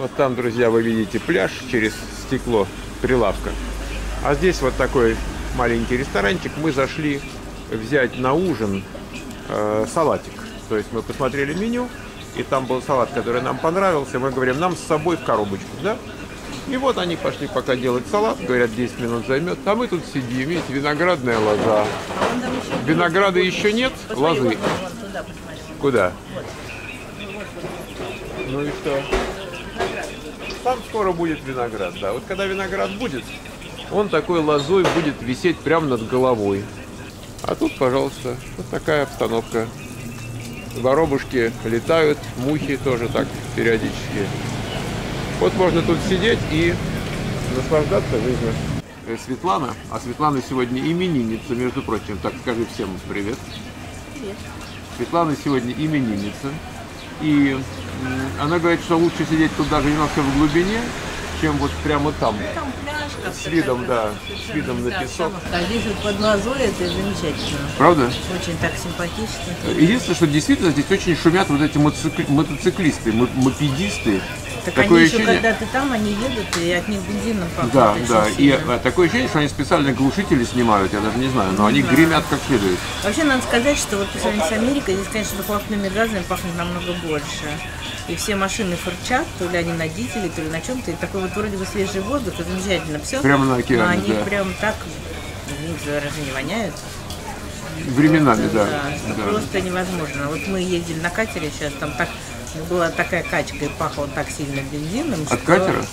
Вот там, друзья, вы видите пляж через стекло прилавка. А здесь вот такой маленький ресторанчик. Мы зашли взять на ужин э, салатик. То есть мы посмотрели меню, и там был салат, который нам понравился. Мы говорим, нам с собой в коробочку, да? И вот они пошли пока делать салат, говорят, 10 минут займет. А мы тут сидим, видите, виноградная лоза. Винограда еще нет, лозы. Вон туда посмотри. Куда? Ну и что? Там скоро будет виноград, да. Вот когда виноград будет, он такой лозой будет висеть прямо над головой. А тут, пожалуйста, вот такая обстановка. Воробушки летают, мухи тоже так периодически. Вот можно тут сидеть и наслаждаться жизнью. Э, Светлана, а Светлана сегодня именинница, между прочим. Так скажи всем привет. Привет. Светлана сегодня именинница. И она говорит, что лучше сидеть тут даже немножко в глубине, чем вот прямо там. Там пляж, как С видом, да, с видом на песок. А здесь вот под лозой это замечательно. Правда? Очень так симпатично. Единственное, что действительно здесь очень шумят вот эти мотоцикли- мотоциклисты, мо- мопедисты. Так Такое они еще, ощущение- когда ты там, они едут, и от них бензином пахнет Да, да. И сильно. э, такое ощущение, что они специально глушители снимают, я даже не знаю, но они гремят как следует. Вообще надо сказать, что вот по сравнению с Америкой, здесь, конечно, выхлопными газами пахнет намного больше. И все машины фырчат, то ли они на дизеле, то ли на чем-то. И такой вот вроде бы свежий воздух, и замечательно все. Прямо на океане, Но они да. прям так, у них же разве не воняют? Временами, да. Да, да. просто невозможно. Вот мы ездили на катере сейчас, там так была такая качка и пахло так сильно бензином. От что- катера?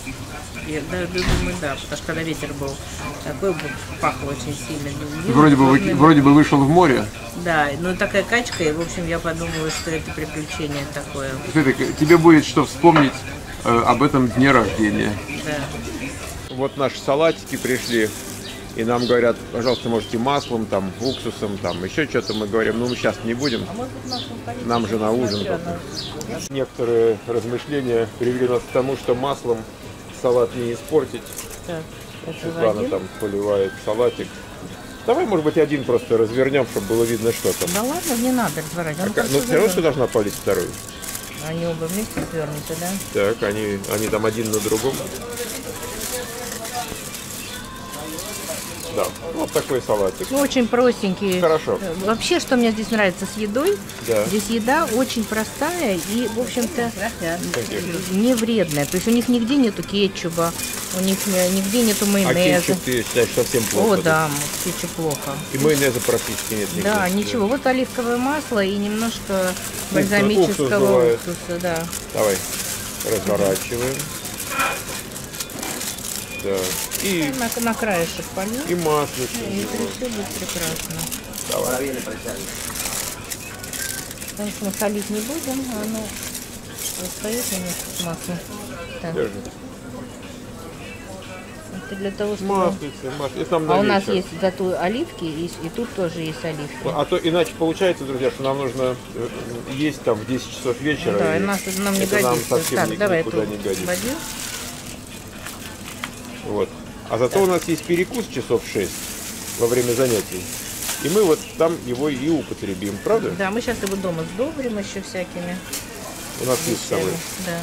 Я да, да, думаю, да, потому что когда ветер был такой, пахло очень сильно бензином. Вроде бы, вы- вроде бы вышел в море. Да, ну такая качка, и в общем я подумала, что это приключение такое. Все-таки тебе будет что вспомнить э, об этом дне рождения. Да. Вот наши салатики пришли, и нам говорят, пожалуйста, можете маслом, там, уксусом, там, еще что-то. Мы говорим, ну, мы сейчас не будем, нам же на ужин. потом». Некоторые размышления привели нас к тому, что маслом салат не испортить. Так, Светлана один. там поливает салатик. Давай, может быть, один просто развернем, чтобы было видно, что там. Да ладно, не надо разворачивать. А Но все равно, что должна полить вторую. Они оба вместе свернуты, да? Так, они, они там один на другом. Да, вот такой салатик. Ну, очень простенький. Хорошо. Э, Вообще, что мне здесь нравится с едой, Да. здесь еда очень простая и, в общем-то, не вредная. То есть у них нигде нету кетчупа, у них нигде нету А майонеза. кетчуп ты считаешь совсем плохо? О, да, кетчуп плохо. И майонеза практически нет нигде. Да, ничего. Вот оливковое масло и немножко бальзамического бывает. уксуса, да. Давай, разворачиваем. Да. И, На, на краешек полил, и масло. и это все будет прекрасно. Давай. Потому что мы солить не будем, а оно остается немножко с маслом. Так, Держи. это для того, чтобы... Это нам А на у нас вечер. есть зато оливки, и, и тут тоже есть оливки. А то иначе получается, друзья, что нам нужно э, есть там в 10 часов вечера. Да, и и нас нам не это нам годится. совсем так, ни- давай не годится. воде. Вот. А зато у нас есть перекус часов 6 во время занятий. И мы вот там его и употребим, правда? Да, мы сейчас его дома сдобрим еще всякими. У нас есть с собой. Да.